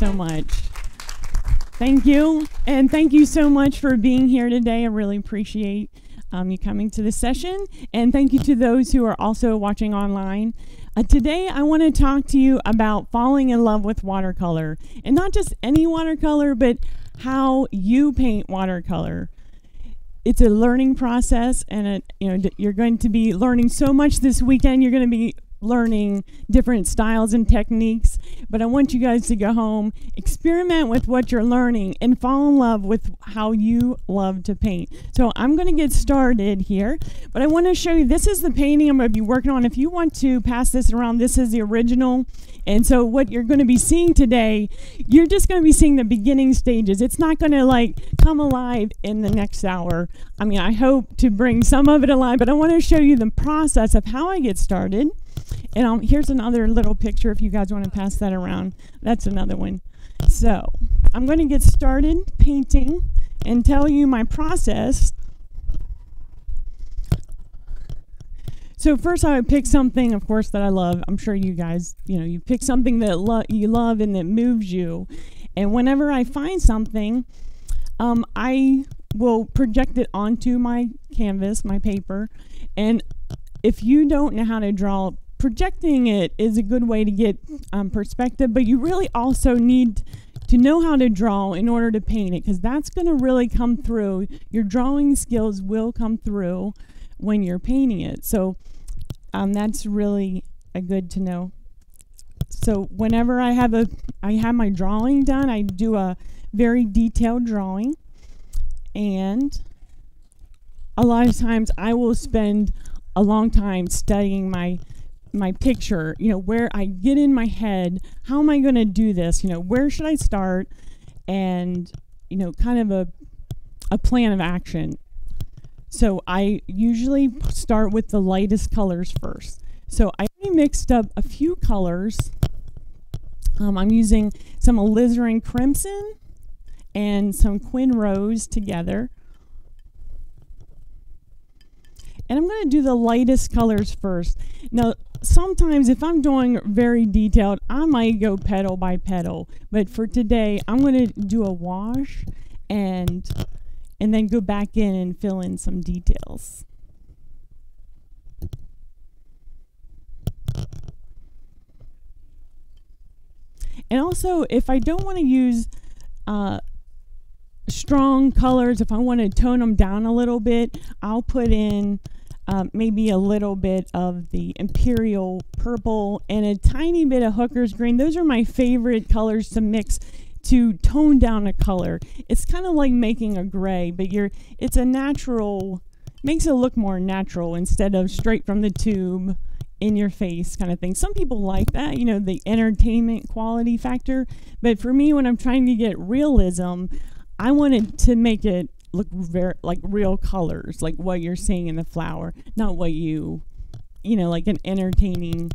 so much. Thank you. And thank you so much for being here today. I really appreciate um, you coming to the session. And thank you to those who are also watching online. Uh, today, I want to talk to you about falling in love with watercolor. And not just any watercolor, but how you paint watercolor. It's a learning process, and it, you know you're going to be learning so much this weekend. You're going to be learning different styles and techniques, but I want you guys to go home, experiment with what you're learning, and fall in love with how you love to paint. So I'm going to get started here, but I want to show you this is the painting I'm going to be working on. If you want to pass this around, this is the original. And so what you're going to be seeing today, you're just going to be seeing the beginning stages. It's not going to like come alive in the next hour. I mean, I hope to bring some of it alive, but I want to show you the process of how I get started. And um, here's another little picture if you guys want to pass that around. That's another one. So I'm going to get started painting and tell you my process. So first I would pick something, of course, that I love. I'm sure you guys, you know, you pick something that lo you love and that moves you. And whenever I find something, um, I will project it onto my canvas, my paper. And if you don't know how to draw projecting it is a good way to get um, perspective, but you really also need to know how to draw in order to paint it because that's going to really come through. Your drawing skills will come through when you're painting it. So um, that's really a good to know. So whenever I have a I have my drawing done, I do a very detailed drawing and a lot of times I will spend a long time studying my my picture, you know, where I get in my head, how am I going to do this? You know, where should I start? And, you know, kind of a, a plan of action. So I usually start with the lightest colors first. So I mixed up a few colors. Um, I'm using some alizarin crimson and some quin rose together. And I'm going to do the lightest colors first. Now, sometimes if I'm doing very detailed, I might go petal by petal. But for today, I'm going to do a wash and and then go back in and fill in some details. And also, if I don't want to use uh, strong colors, if I want to tone them down a little bit, I'll put in um, maybe a little bit of the imperial purple and a tiny bit of hooker's green. Those are my favorite colors to mix to tone down a color. It's kind of like making a gray, but you're it's a natural makes it look more natural instead of straight from the tube in your face kind of thing. Some people like that, you know, the entertainment quality factor, but for me when I'm trying to get realism, I wanted to make it look very like real colors, like what you're seeing in the flower, not what you, you know, like an entertaining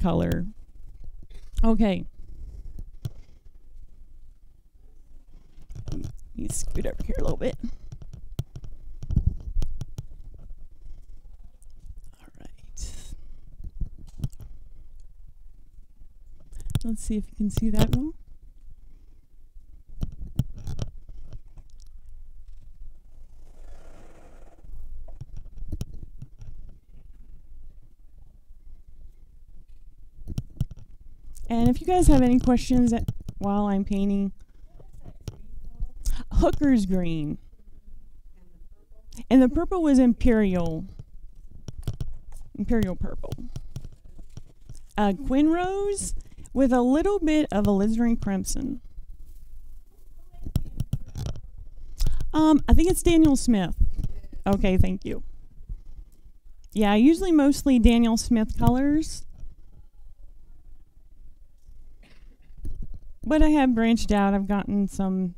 color. Okay. You scoot over here a little bit. All right. Let's see if you can see that one. And if you guys have any questions while I'm painting, Hooker's green. And the purple was imperial. Imperial purple. A Quin Rose with a little bit of alizarin crimson. Um, I think it's Daniel Smith. Okay, thank you. Yeah, usually mostly Daniel Smith colors. But I have branched out. I've gotten some.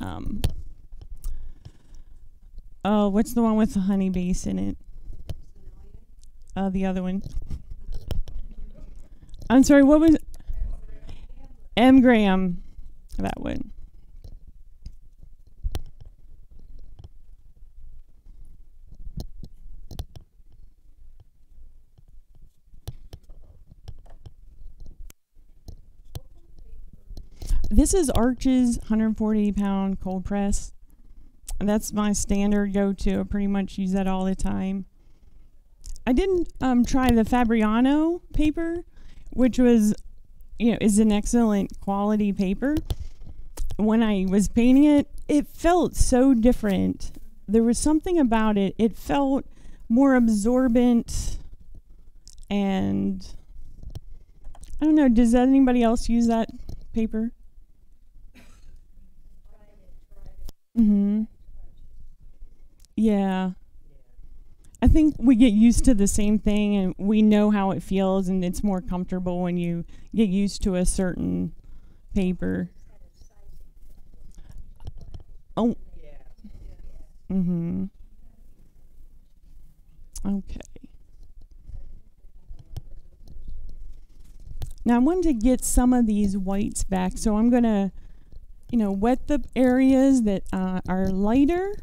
Um, oh, what's the one with the honey base in it? Uh, the other one. I'm sorry. What was M. Graham? That one. This is Arches 140 pound cold press. That's my standard go to. I pretty much use that all the time. I didn't um, try the Fabriano paper, which was, you know, is an excellent quality paper. When I was painting it, it felt so different. There was something about it. It felt more absorbent and I don't know, does anybody else use that paper? Mhm. Yeah. I think we get used to the same thing and we know how it feels and it's more comfortable when you get used to a certain paper. Oh. Mhm. Okay. Now I wanted to get some of these whites back, so I'm gonna, you know, wet the areas that uh, are lighter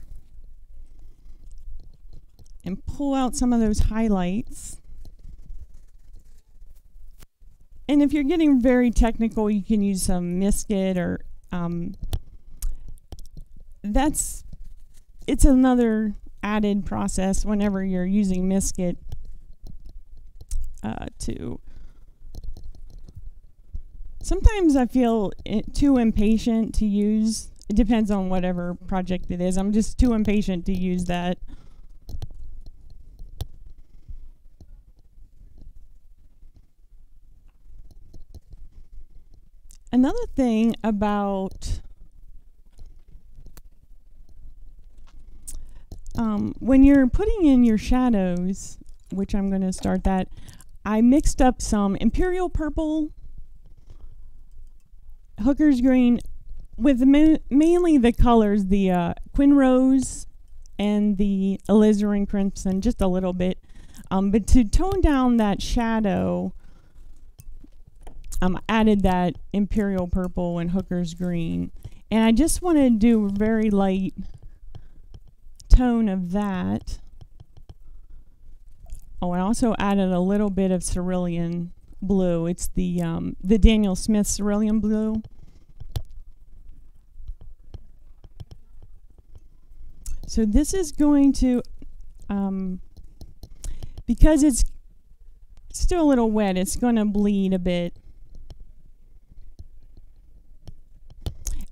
and pull out some of those highlights. And if you're getting very technical, you can use some Miskit or um, that's it's another added process whenever you're using Miskit uh, to sometimes I feel too impatient to use. It depends on whatever project it is. I'm just too impatient to use that. Another thing about um, when you're putting in your shadows, which I'm going to start that, I mixed up some Imperial Purple Hooker's Green with ma mainly the colors, the uh, Quin Rose and the Alizarin Crimson, just a little bit. Um, but to tone down that shadow, um, added that Imperial Purple and Hooker's Green. And I just want to do a very light tone of that. Oh, I also added a little bit of cerulean blue. It's the um, the Daniel Smith cerulean blue. So this is going to, um, because it's still a little wet, it's going to bleed a bit.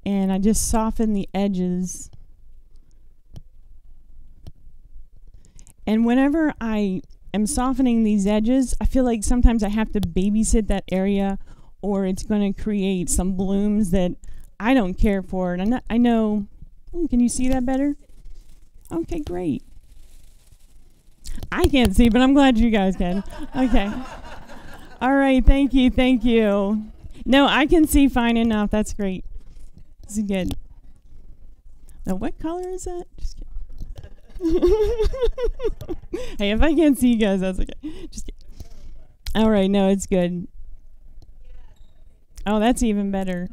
And I just soften the edges. And whenever I am softening these edges, I feel like sometimes I have to babysit that area or it's going to create some blooms that I don't care for. And I know, hmm, can you see that better? Okay, great. I can't see, but I'm glad you guys can. Okay. All right, thank you, thank you. No, I can see fine enough. That's great. This is good. Now, what color is that? Just hey, if I can't see you guys, that's okay. Just. All right, no, it's good. Oh, that's even better.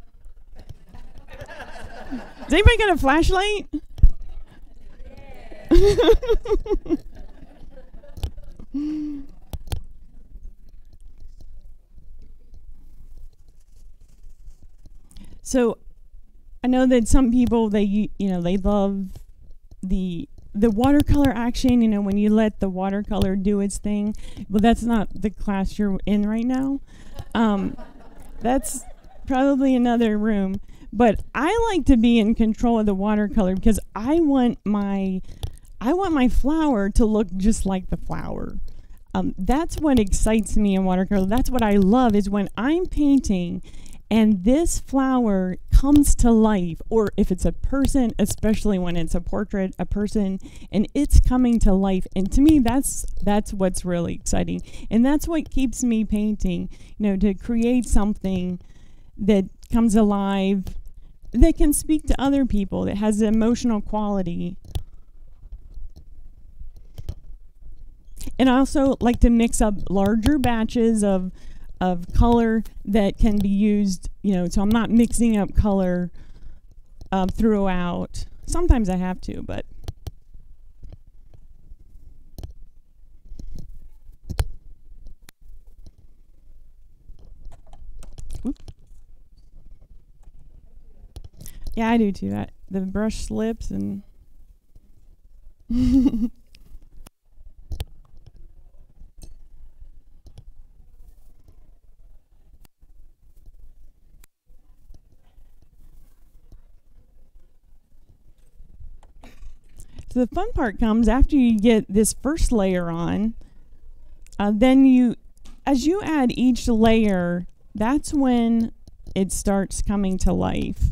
Does anybody got a flashlight? so I know that some people they you know they love the the watercolor action, you know, when you let the watercolor do its thing. Well, that's not the class you're in right now. Um, that's probably another room. But I like to be in control of the watercolor because I want my I want my flower to look just like the flower. Um, that's what excites me in watercolor. That's what I love is when I'm painting and this flower comes to life or if it's a person especially when it's a portrait a person and it's coming to life. And to me that's that's what's really exciting. And that's what keeps me painting you know to create something that comes alive that can speak to other people that has emotional quality. And I also like to mix up larger batches of of color that can be used, you know, so I'm not mixing up color um, throughout. Sometimes I have to, but Yeah, I do too. I, the brush slips and. the fun part comes after you get this first layer on. Uh, then you, as you add each layer, that's when it starts coming to life.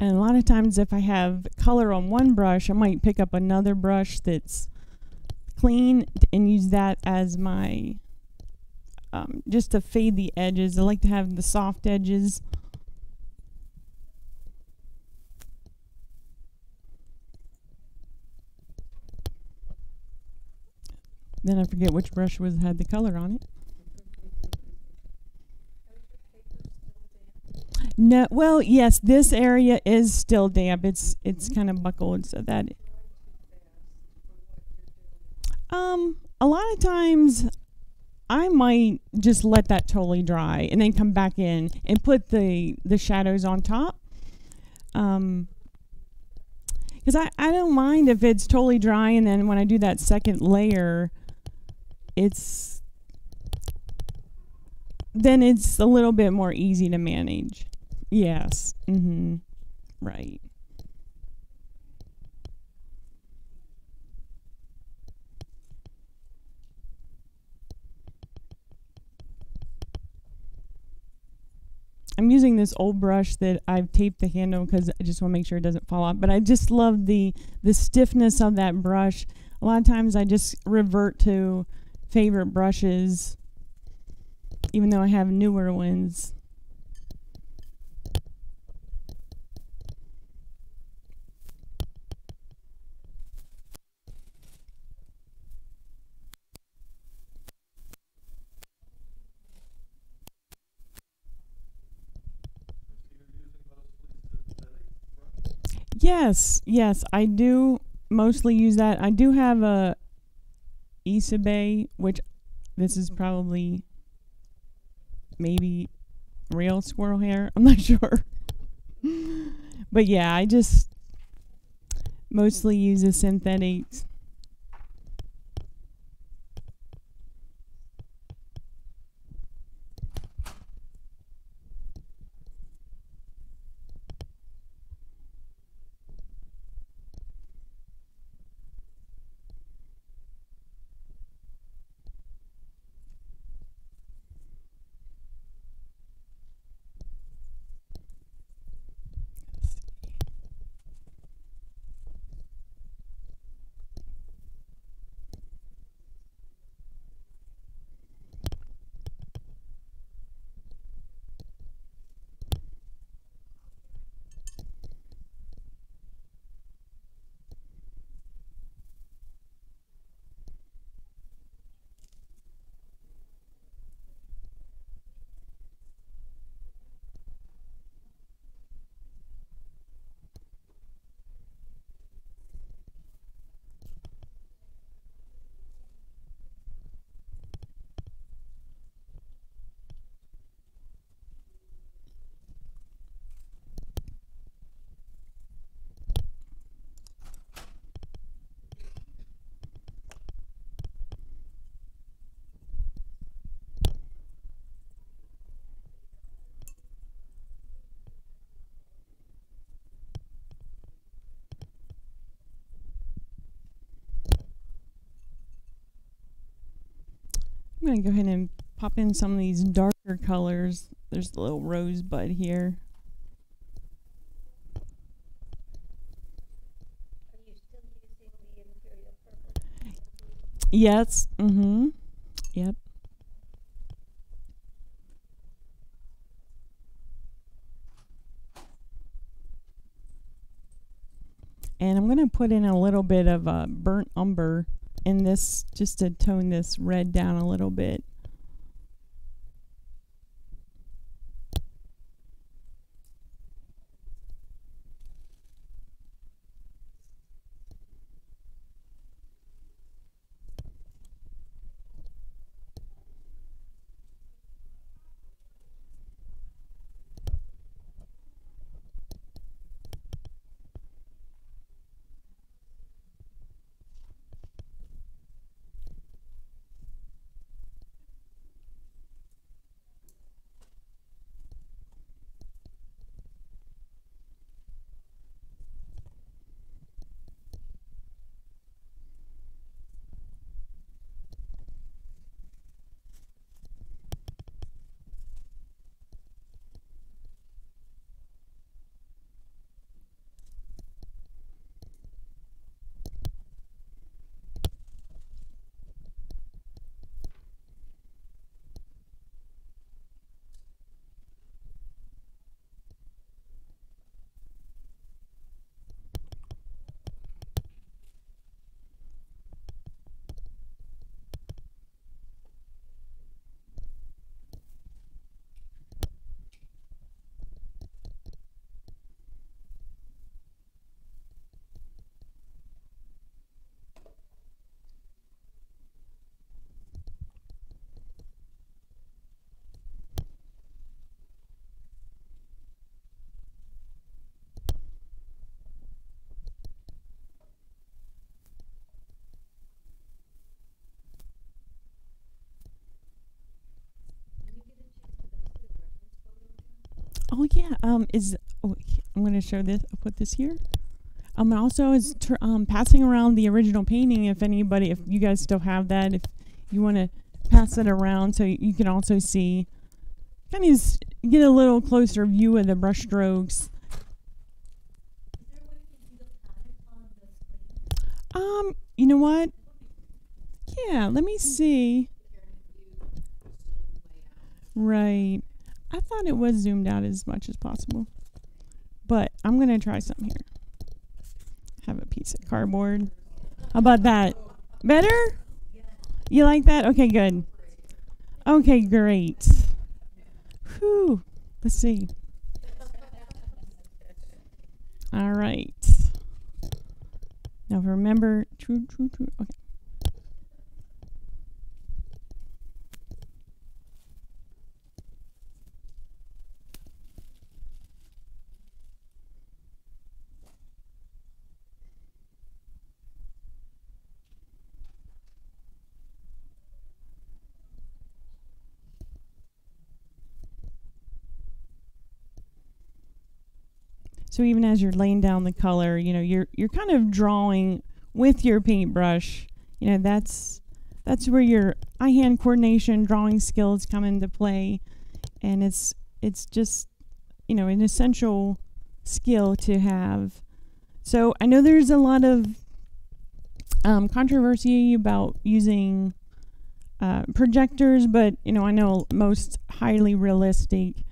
And a lot of times, if I have color on one brush, I might pick up another brush that's clean and use that as my um, just to fade the edges. I like to have the soft edges. Then I forget which brush was had the color on it. No, well, yes, this area is still damp. It's it's kind of buckled, so that. Um, a lot of times, I might just let that totally dry and then come back in and put the the shadows on top. Um, because I I don't mind if it's totally dry and then when I do that second layer, it's then it's a little bit more easy to manage. Yes. Mm-hmm. Right. I'm using this old brush that I've taped the handle because I just want to make sure it doesn't fall off. But I just love the the stiffness of that brush. A lot of times I just revert to favorite brushes, even though I have newer ones. Yes, yes, I do mostly use that. I do have a Isabey, which this is probably maybe real squirrel hair. I'm not sure. but yeah, I just mostly use the synthetics. Going to go ahead and pop in some of these darker colors. There's the little rosebud here. Yes. Mm-hmm. Yep. And I'm going to put in a little bit of a burnt umber in this just to tone this red down a little bit. Oh yeah. Um, is oh, I'm going to show this. I'll put this here. Um, also is um passing around the original painting. If anybody, if you guys still have that, if you want to pass it around, so you can also see, kind of get a little closer view of the brush strokes. Um, you know what? Yeah, let me see. Right. I thought it was zoomed out as much as possible. But I'm going to try something here. Have a piece of cardboard. How about that? Better? You like that? Okay, good. Okay, great. Whew. Let's see. All right. Now remember, true, true, true. Okay. So even as you're laying down the color, you know, you're you're kind of drawing with your paintbrush. You know, that's that's where your eye-hand coordination, drawing skills come into play, and it's it's just you know an essential skill to have. So I know there's a lot of um, controversy about using uh, projectors, but you know I know most highly realistic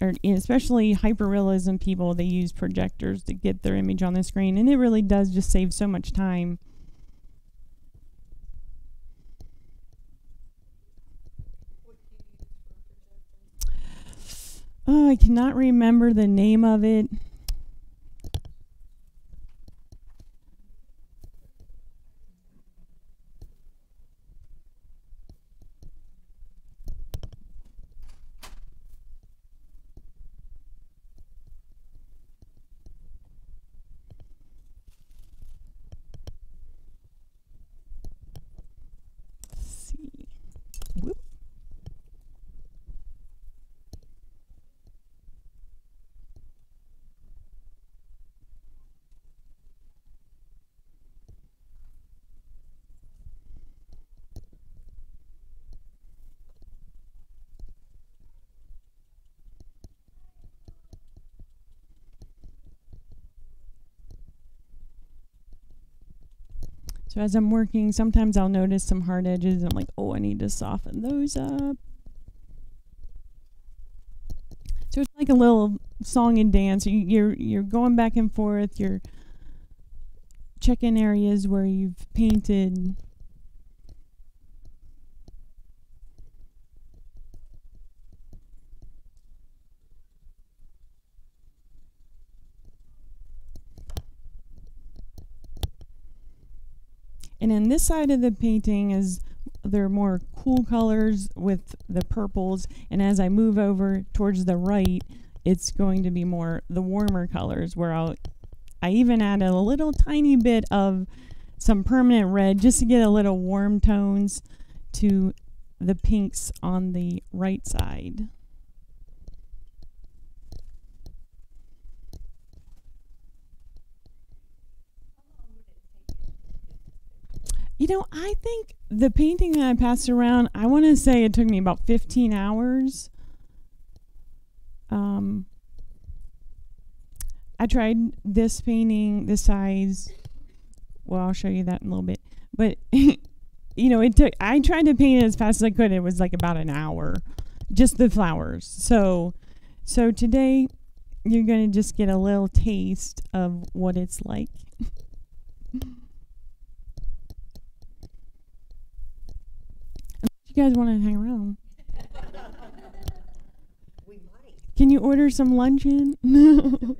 or especially hyperrealism people, they use projectors to get their image on the screen, and it really does just save so much time. Oh, I cannot remember the name of it. So as I'm working, sometimes I'll notice some hard edges. And I'm like, oh, I need to soften those up. So it's like a little song and dance. You, you're you're going back and forth. You're checking areas where you've painted. And then this side of the painting is they're more cool colors with the purples and as I move over towards the right it's going to be more the warmer colors where I'll I even add a little tiny bit of some permanent red just to get a little warm tones to the pinks on the right side. You know, I think the painting that I passed around, I want to say it took me about 15 hours. Um, I tried this painting, this size. Well, I'll show you that in a little bit. But, you know, it took, I tried to paint it as fast as I could. It was like about an hour, just the flowers. So, so today you're going to just get a little taste of what it's like. you guys want to hang around. We might. Can you order some luncheon?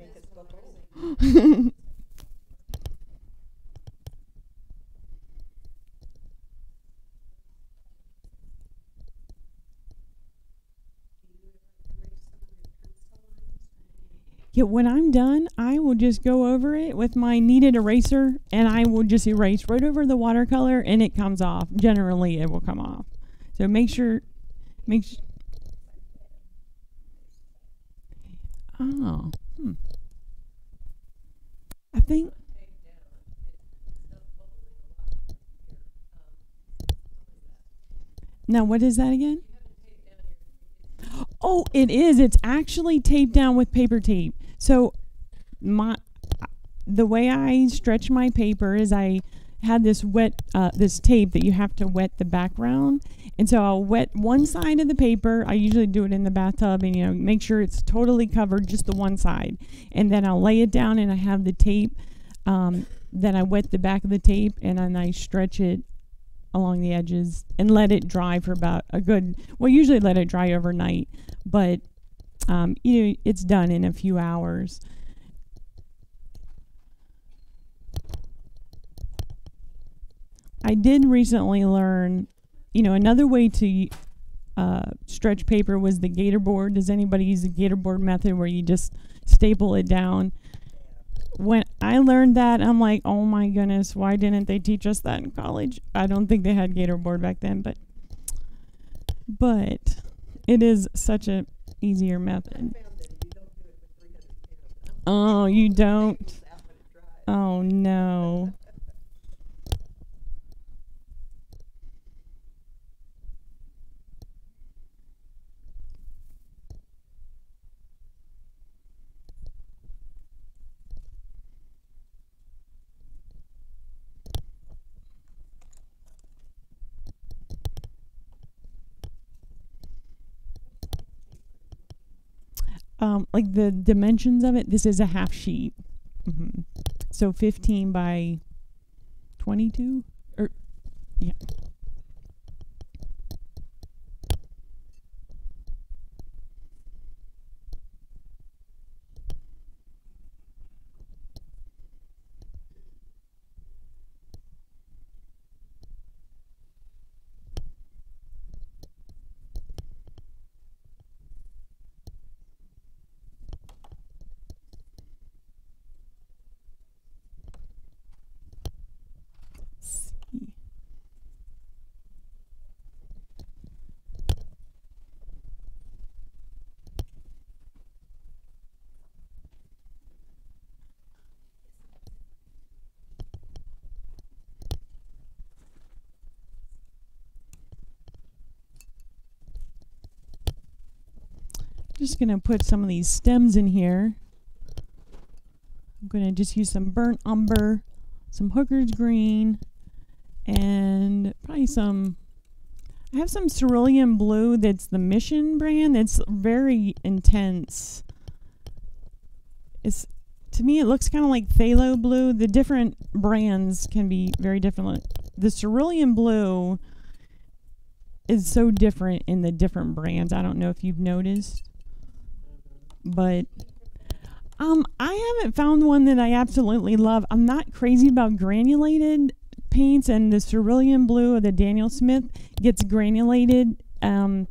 Yeah, when I'm done, I will just go over it with my kneaded eraser and I will just erase right over the watercolor and it comes off. Generally, it will come off. So make sure, make. Oh, hmm. I think. Now, what is that again? Oh, it is. It's actually taped down with paper tape. So, my the way I stretch my paper is I had this wet uh, this tape that you have to wet the background, and so I'll wet one side of the paper. I usually do it in the bathtub and you know make sure it's totally covered, just the one side, and then I'll lay it down and I have the tape. Um, then I wet the back of the tape and then I stretch it along the edges and let it dry for about a good. Well, usually let it dry overnight, but um, you know it's done in a few hours. I did recently learn, you know, another way to uh, stretch paper was the gator board. Does anybody use the gator board method where you just staple it down? When I learned that, I'm like, oh my goodness, why didn't they teach us that in college? I don't think they had gator board back then, but but it is such a easier method. Oh, you don't. Oh no. um, like the dimensions of it, this is a half sheet. Mm-hmm. So 15 by 22? Or, yeah. Just going to put some of these stems in here. I'm going to just use some burnt umber, some hooker's green, and probably some. I have some cerulean blue that's the Mission brand. That's very intense. It's to me it looks kind of like phthalo blue. The different brands can be very different. The cerulean blue is so different in the different brands. I don't know if you've noticed, but um, I haven't found one that I absolutely love. I'm not crazy about granulated paints, and the cerulean blue of the Daniel Smith gets granulated. Um,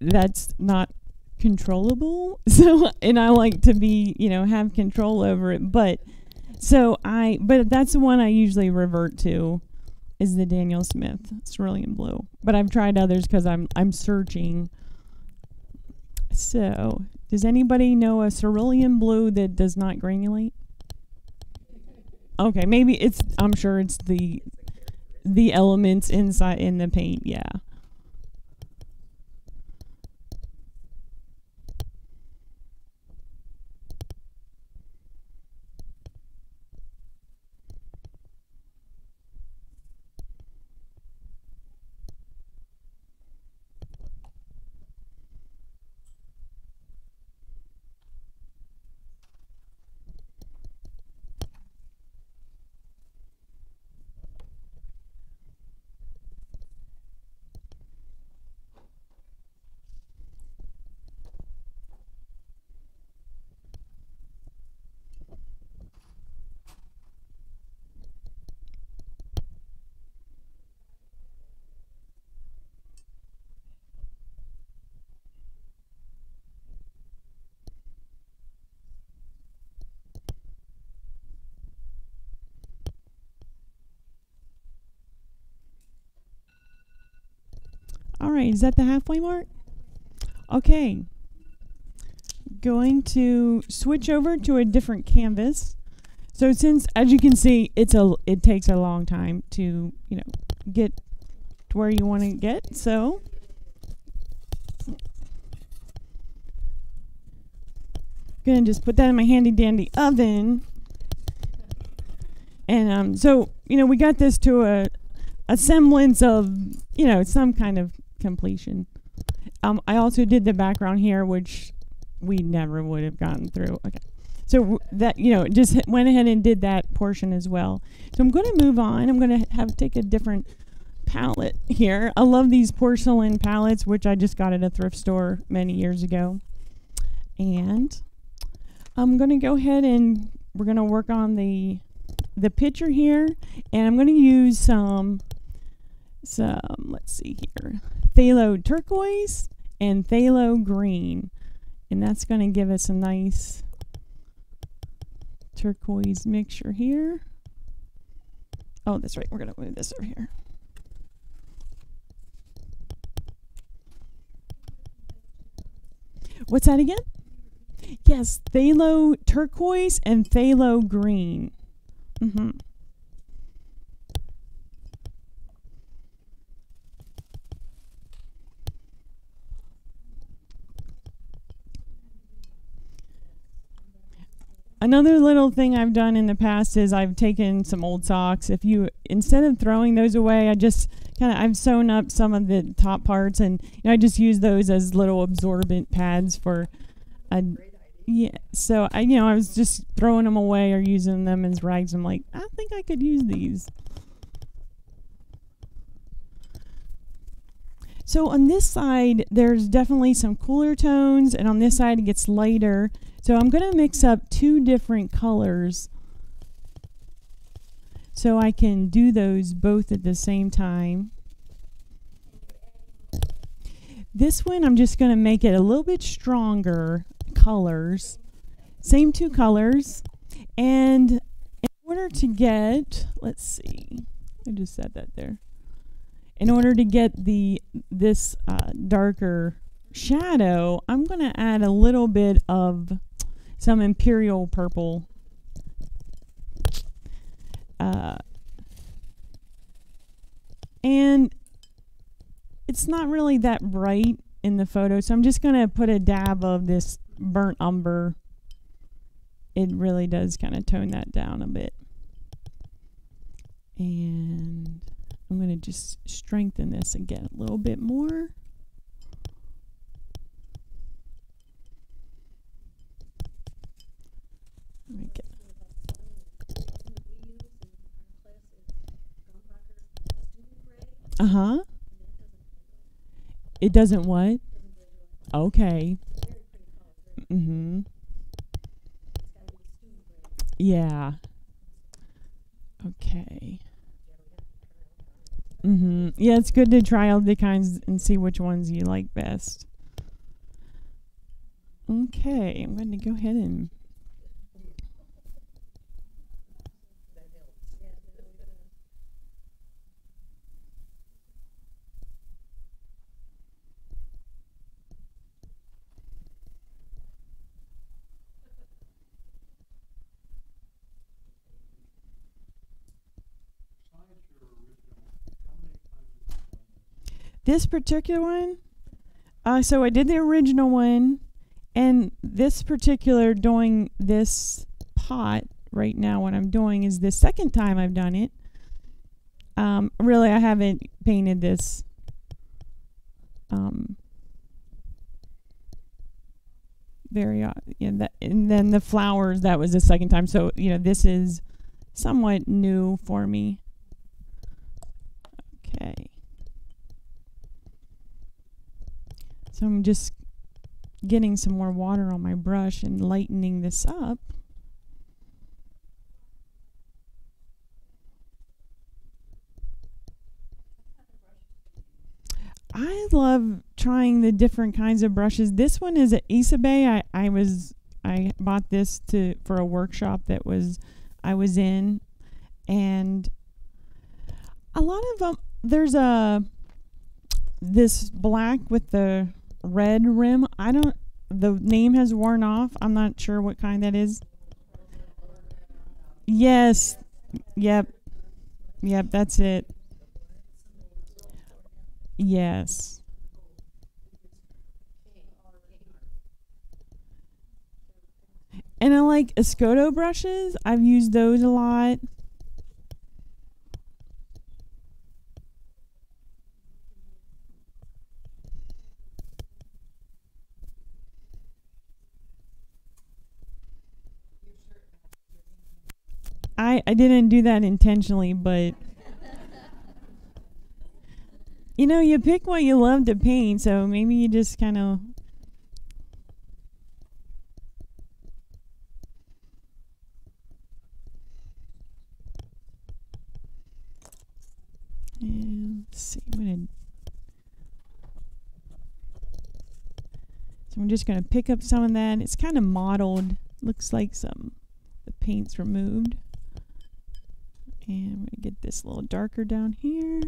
that's not controllable. So, and I like to be, you know, have control over it. But so I, but that's the one I usually revert to is the Daniel Smith cerulean blue. But I've tried others because I'm I'm searching. So, does anybody know a cerulean blue that does not granulate? Okay, maybe it's. I'm sure it's the the elements inside in the paint. Yeah. All right, is that the halfway mark? Okay. Going to switch over to a different canvas. So since, as you can see, it's a it takes a long time to you know get to where you want to get. So gonna just put that in my handy dandy oven. And um, so you know we got this to a a semblance of you know some kind of completion. Um, I also did the background here, which we never would have gotten through. Okay. So that, you know, just went ahead and did that portion as well. So I'm going to move on. I'm going to have take a different palette here. I love these porcelain palettes, which I just got at a thrift store many years ago. And I'm going to go ahead and we're going to work on the the picture here. And I'm going to use some, some, let's see here, phthalo turquoise and phthalo green. And that's going to give us a nice turquoise mixture here. Oh, that's right. We're going to move this over here. What's that again? Yes, phthalo turquoise and phthalo green. Mm-hmm. Another little thing I've done in the past is I've taken some old socks. If you instead of throwing those away, I just kind of I've sewn up some of the top parts and you know, I just use those as little absorbent pads for a yeah. So I you know I was just throwing them away or using them as rags. I'm like I think I could use these. So on this side, there's definitely some cooler tones, and on this side it gets lighter. So I'm going to mix up two different colors so I can do those both at the same time. This one I'm just going to make it a little bit stronger colors. Same two colors. And in order to get, let's see, I just said that there. In order to get the this uh, darker shadow, I'm going to add a little bit of some imperial purple. Uh, and it's not really that bright in the photo, so I'm just going to put a dab of this burnt umber. It really does kind of tone that down a bit. And I'm going to just strengthen this again a little bit more. Uh huh. It doesn't what? Okay. Mm hmm. Yeah. Okay. Mm hmm. Yeah, it's good to try all the kinds and see which ones you like best. Okay, I'm going to go ahead and This particular one, uh, so I did the original one, and this particular doing this pot right now, what I'm doing is the second time I've done it. Um, really, I haven't painted this. Um, very uh, that, and then the flowers that was the second time so you know this is somewhat new for me okay So I'm just getting some more water on my brush and lightening this up. I love trying the different kinds of brushes. This one is an Isabey. I, I was I bought this to for a workshop that was I was in and a lot of them there's a this black with the red rim. I don't. The name has worn off. I'm not sure what kind that is. Yes. Yep. Yep. That's it. Yes. And I like Escoda brushes. I've used those a lot. I, I didn't do that intentionally, but you know, you pick what you love to paint, so maybe you just kind of And let's see, I'm gonna So I'm just gonna pick up some of that. It's kind of mottled. Looks like some the paint's removed. And I'm going to get this a little darker down here.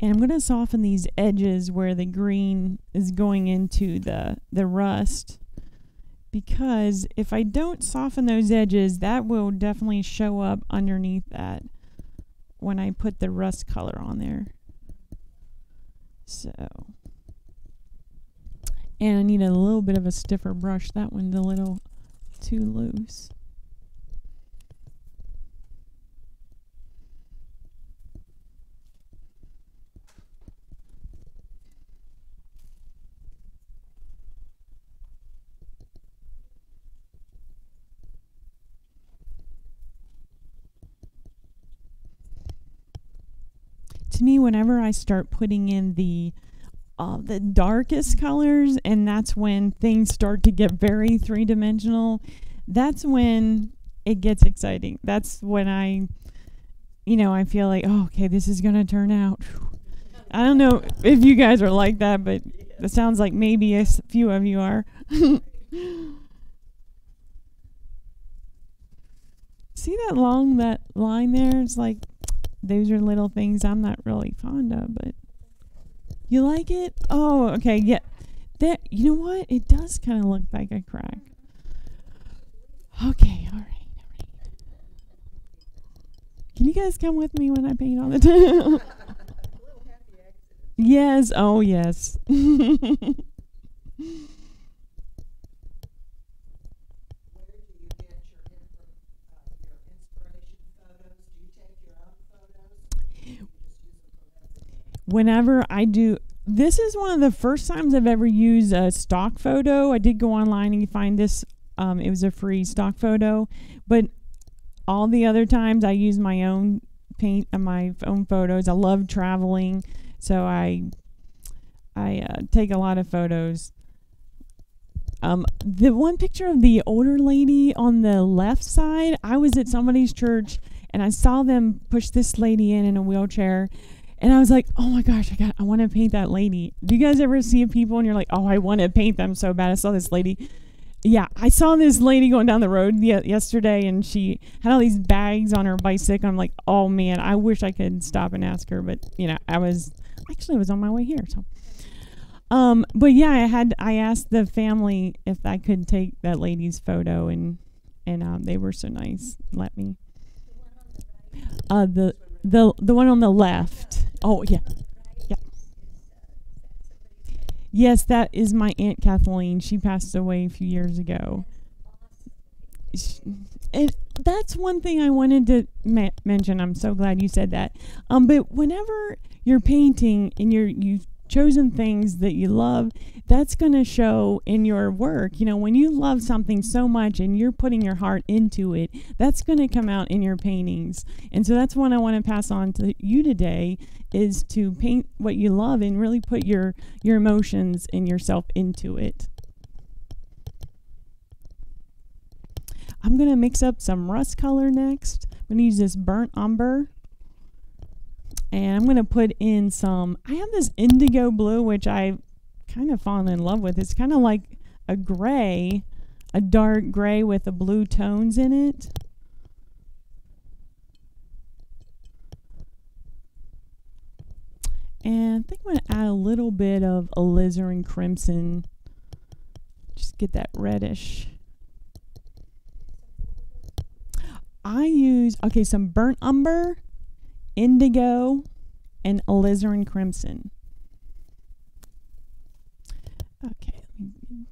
And I'm going to soften these edges where the green is going into the, the rust because if I don't soften those edges, that will definitely show up underneath that when I put the rust color on there. So, and I need a little bit of a stiffer brush. That one's a little too loose. To me, whenever I start putting in the uh, the darkest colors, and that's when things start to get very three dimensional. That's when it gets exciting. That's when I, you know, I feel like, oh, okay, this is gonna turn out. I don't know if you guys are like that, but it sounds like maybe a few of you are. See that long that line there? It's like those are little things I'm not really fond of, but you like it? Oh, okay, yeah. That you know what? It does kind of look like a crack. Okay, all right, all right. Can you guys come with me when I paint all the time? yes. Oh, yes. Where do you get your infor- uh, your inspiration photos? Do you take your own photos? Or do you just use them from everywhere? Whenever I do this is one of the first times I've ever used a stock photo. I did go online and you find this um, it was a free stock photo, but all the other times I use my own paint and my own photos. I love traveling, so I I uh, take a lot of photos. Um, the one picture of the older lady on the left side, I was at somebody's church and I saw them push this lady in in a wheelchair and I was like, "Oh my gosh, I got I want to paint that lady." Do you guys ever see people and you're like, "Oh, I want to paint them so bad." I saw this lady. Yeah, I saw this lady going down the road ye- yesterday and she had all these bags on her bicycle. I'm like, "Oh man, I wish I could stop and ask her, but you know, I was actually I was on my way here, so um, but yeah, I had I asked the family if I could take that lady's photo, and and um, they were so nice, let me. Uh, the the the one on the left. Oh yeah, yeah. Yes, that is my aunt Kathleen. She passed away a few years ago. Sh- And that's one thing I wanted to ma- mention. I'm so glad you said that. Um, but whenever you're painting and you're you've chosen things that you love, that's going to show in your work. You know, when you love something so much and you're putting your heart into it, that's going to come out in your paintings. And so that's what I want to pass on to you today is to paint what you love and really put your your emotions and yourself into it. I'm going to mix up some rust color next. I'm going to use this burnt umber. And I'm going to put in some, I have this indigo blue, which I kind of fallen in love with. It's kind of like a gray, a dark gray with the blue tones in it. And I think I'm going to add a little bit of alizarin crimson. Just get that reddish. I use, okay, some burnt umber, indigo, and alizarin crimson. Okay, let me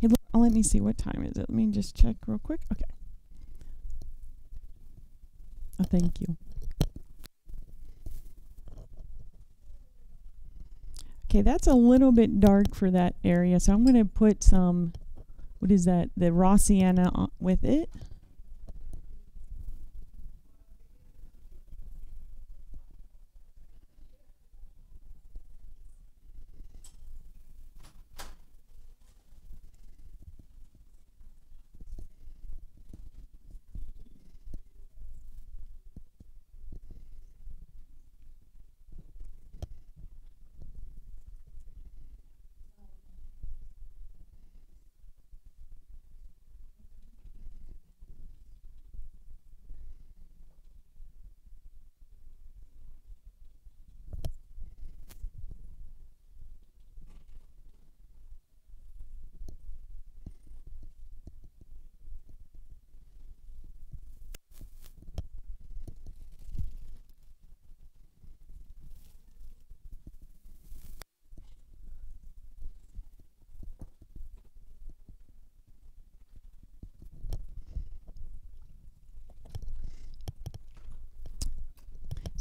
Hey, look, let me see what time is it. Let me just check real quick. Okay. Oh, thank you. Okay, that's a little bit dark for that area, so I'm going to put some, what is that, the raw sienna with it.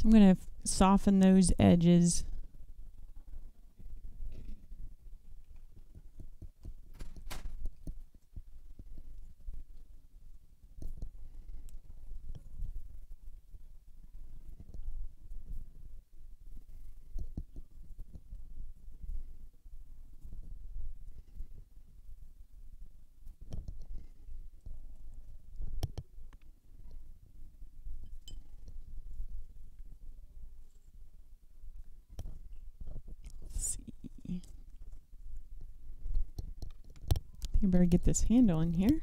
I'm going to soften those edges. You better get this handle in here.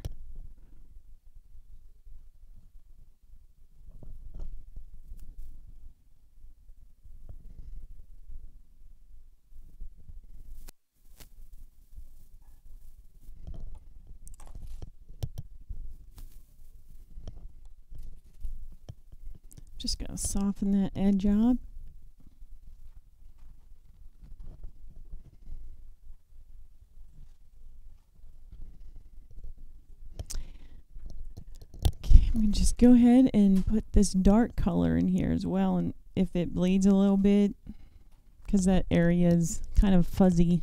Just gonna soften that edge up. Okay, we can go ahead and put this dark color in here as well, and if it bleeds a little bit, because that area is kind of fuzzy.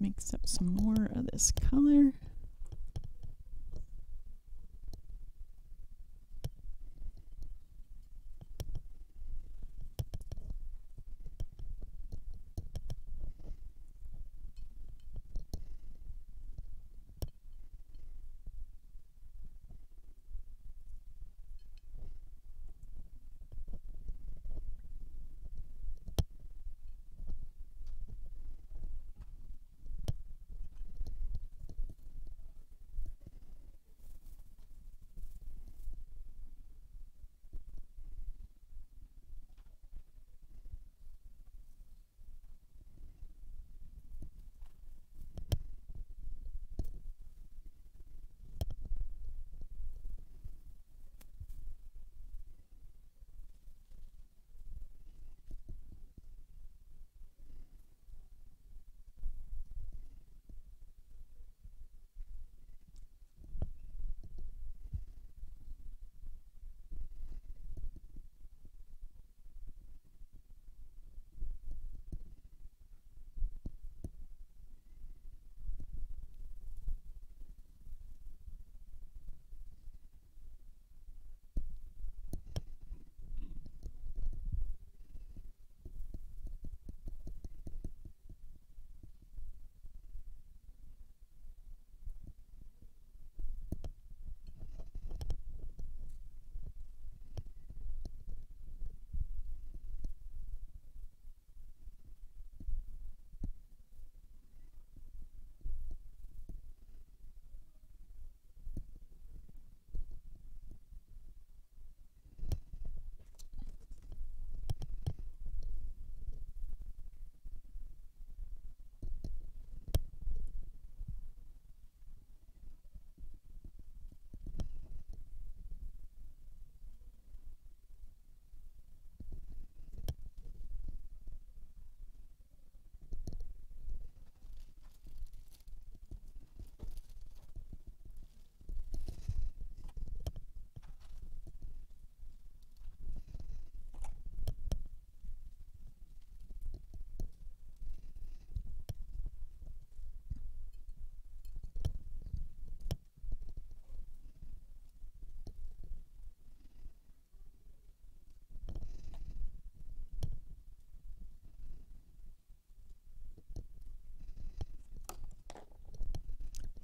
Mix up some more of this color.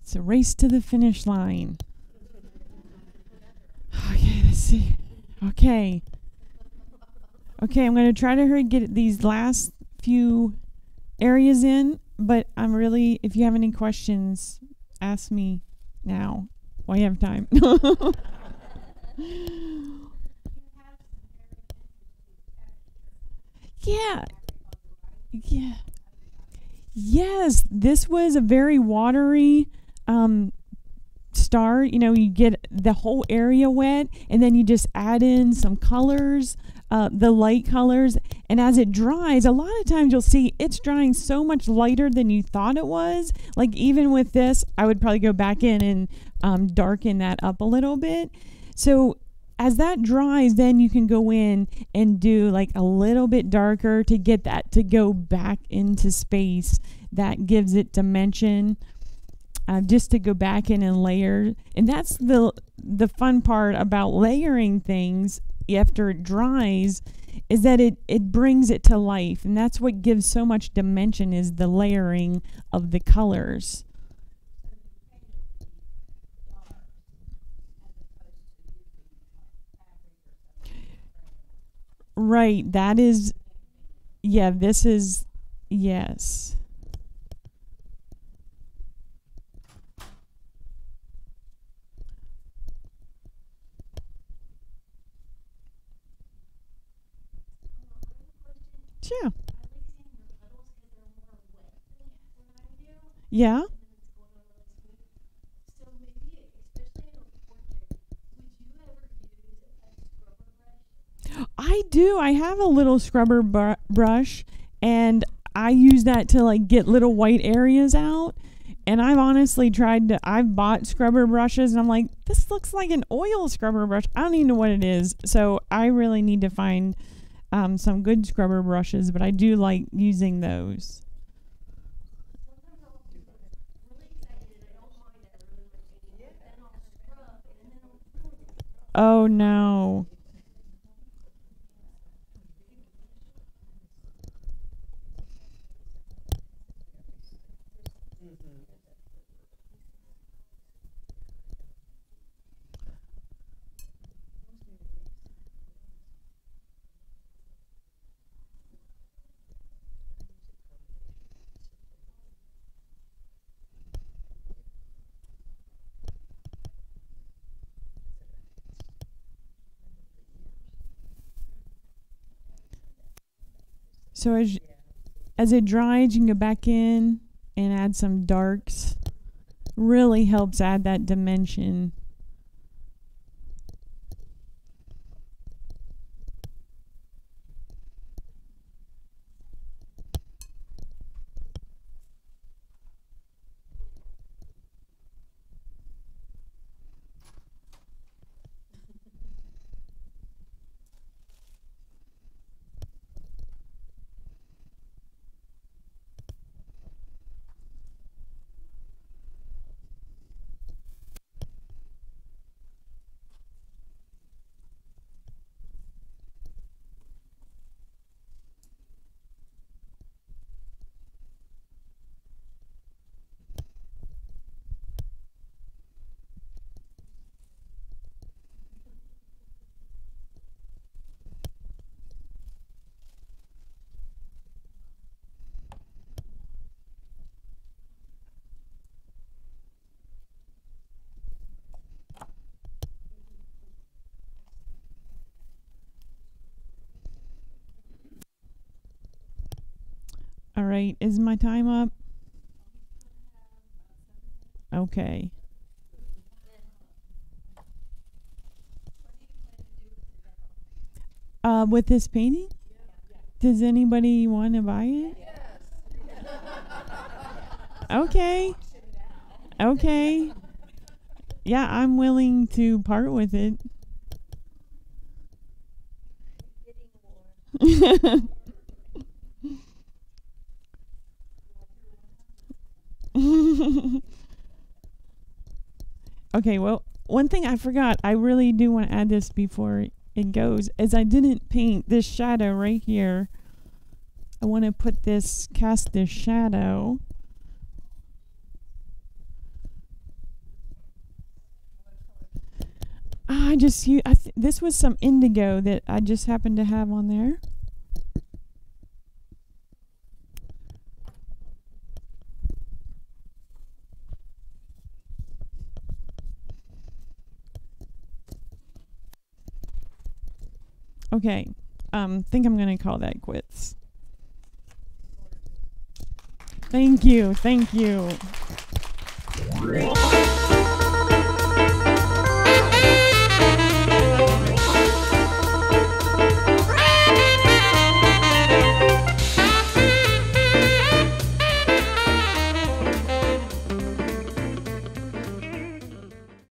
It's a race to the finish line. Okay, let's see. Okay. Okay, I'm going to try to hurry get these last few areas in, but I'm really, if you have any questions, ask me now while you have time. yeah. Yeah. Yes, this was a very watery um, star. You know, you get the whole area wet, and then you just add in some colors, uh, the light colors. And as it dries, a lot of times you'll see it's drying so much lighter than you thought it was. Like, even with this, I would probably go back in and um, darken that up a little bit. So, as that dries, then you can go in and do like a little bit darker to get that to go back into space. That gives it dimension. Uh, just to go back in and layer, and that's the the fun part about layering things after it dries, is that it it brings it to life, and that's what gives so much dimension is the layering of the colors. Right. That is, yeah, this is, yes. Sure. Yeah. I do. I have a little scrubber br- brush, and I use that to like get little white areas out. And I've honestly tried to. I've bought scrubber brushes, and I'm like, this looks like an oil scrubber brush. I don't even know what it is. So I really need to find um, some good scrubber brushes, but I do like using those. Oh no. So as as it dries, you can go back in and add some darks. Really helps add that dimension. All right, is my time up? Okay. Uh, with this painting? Does anybody want to buy it? Okay. Okay. Yeah, I'm willing to part with it. okay, well, one thing I forgot, I really do want to add this before it goes, is I didn't paint this shadow right here. I want to put this, cast this shadow. Ah, I just, I this was some indigo that I just happened to have on there. Okay. Um think I'm going to call that quits. Thank you. Thank you.